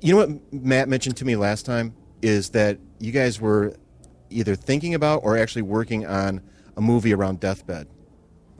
You know what Matt mentioned to me last time is that you guys were either thinking about or actually working on a movie around deathbed.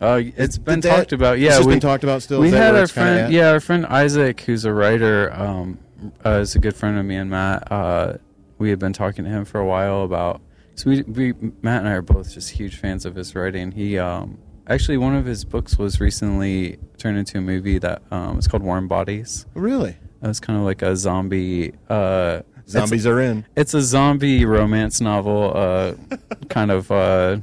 Uh, it's been that- talked about. Yeah, It's we been talked about still. we had our friend, yeah, our friend Isaac, who's a writer, um, uh, is a good friend of me and Matt. Uh, we had been talking to him for a while about. So we, we, Matt and I are both just huge fans of his writing. He, um, actually, one of his books was recently turned into a movie that um, it's called Warm Bodies. Really? It was kind of like a zombie. Uh, Zombies are in. it's a zombie romance novel, uh, kind of. Uh,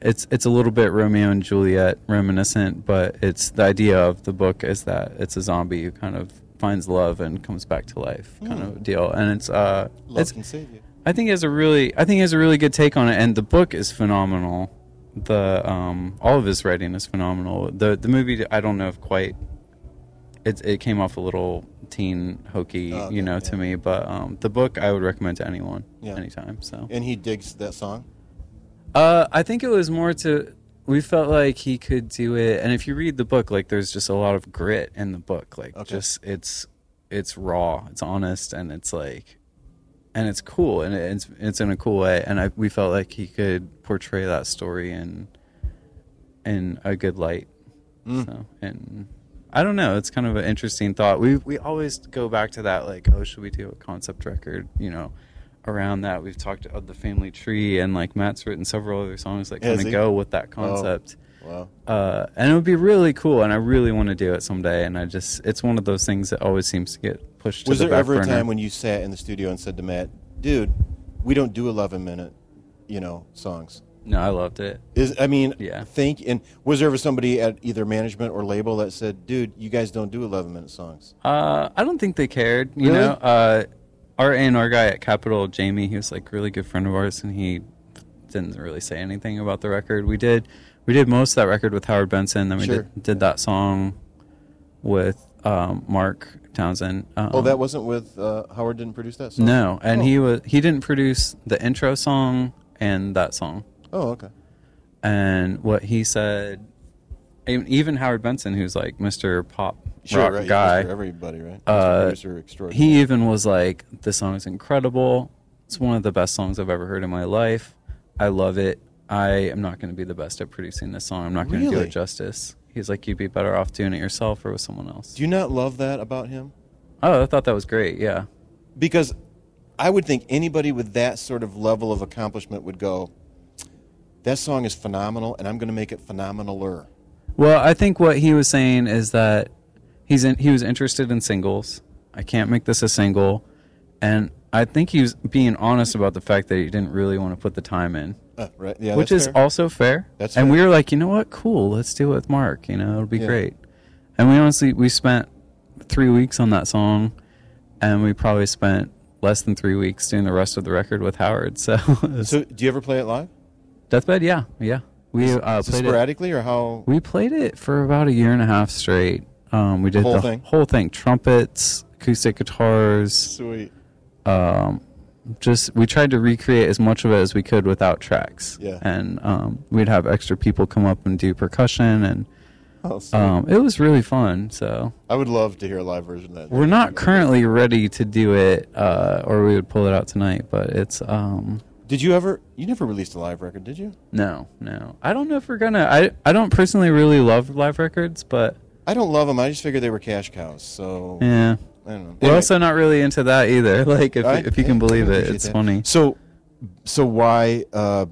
it's it's a little bit Romeo and Juliet reminiscent, but it's the idea of the book is that it's a zombie who kind of finds love and comes back to life, kind of deal. And it's uh, Love it's can save you. I think it has a really I think it has a really good take on it, and the book is phenomenal. The um, all of his writing is phenomenal. The the movie I don't know if quite it it came off a little teen hokey, Oh, okay, you know, to me. But um, the book I would recommend to anyone, Yeah. anytime. So And he digs that song. uh, I think it was more to we felt like he could do it, and if you read the book, like there's just a lot of grit in the book. Like Okay. just it's it's raw, it's honest, and it's like and it's cool, and it's it's in a cool way. And I we felt like he could portray that story in in a good light. Mm. So and. I don't know. It's kind of an interesting thought. We we always go back to that, like, oh, should we do a concept record? You know, around that we've talked of the family tree, and like Matt's written several other songs that kind of go with that concept. Wow. Uh, and it would be really cool, and I really want to do it someday. And I just, it's one of those things that always seems to get pushed Was to the there back ever a time when you sat in the studio and said to Matt, "Dude, we don't do 11 minute, you know, songs." No, I loved it. Is I mean, Yeah. think and was there ever somebody at either management or label that said, "Dude, you guys don't do 11 minute songs"? Uh, I don't think they cared. You Really? know, uh, our A and R guy at Capitol, Jamie, he was like a really good friend of ours, and he didn't really say anything about the record. We did, we did most of that record with Howard Benson. Then we Sure. did, did that song with um, Mark Townsend. Um, oh, that wasn't with uh, Howard. Didn't produce that song. no, and Oh. he was he didn't produce the intro song and that song. Oh, okay. And what he said, even Howard Benson, who's like Mr. Pop Sure, rock right. guy, Mr. Everybody, right? Uh, extraordinary. he even was like, "This song is incredible. It's one of the best songs I've ever heard in my life. I love it. I am not going to be the best at producing this song. I'm not going to do it justice." He's like, "You'd be better off doing it yourself or with someone else." Do you not love that about him? oh, I thought that was great. Yeah. Because I would think anybody with that sort of level of accomplishment would go, "That song is phenomenal, and I'm going to make it phenomenaler." Well, I think what he was saying is that he's in, he was interested in singles. I can't make this a single, and I think he was being honest about the fact that he didn't really want to put the time in, Uh, right? Yeah, which is fair. also fair. That's and fair. we were like, you know what, cool, let's do it with Mark. You know, it'll be Yeah. great. And we honestly we spent three weeks on that song, and we probably spent less than three weeks doing the rest of the record with Howard. So, So, do you ever play it live? Deathbed, yeah, yeah. We uh, Is it played it. sporadically, or how? We played it for about a year and a half straight. Um, we did the whole the thing? whole thing: trumpets, acoustic guitars. Sweet. Um, just we tried to recreate as much of it as we could without tracks. Yeah. And um, we'd have extra people come up and do percussion, and Oh, sweet. um, it was really fun. So I would love to hear a live version of that. we're not currently ready to do it, uh, or we would pull it out tonight. But it's um, Did you ever? You never released a live record, did you? no, no. I don't know if we're gonna. I I don't personally really love live records, but I don't love them. I just figured they were cash cows. So yeah. I don't know. We're Anyway, also not really into that either. Like if I- if you I- can believe it, it's that. funny. So, so why? Uh,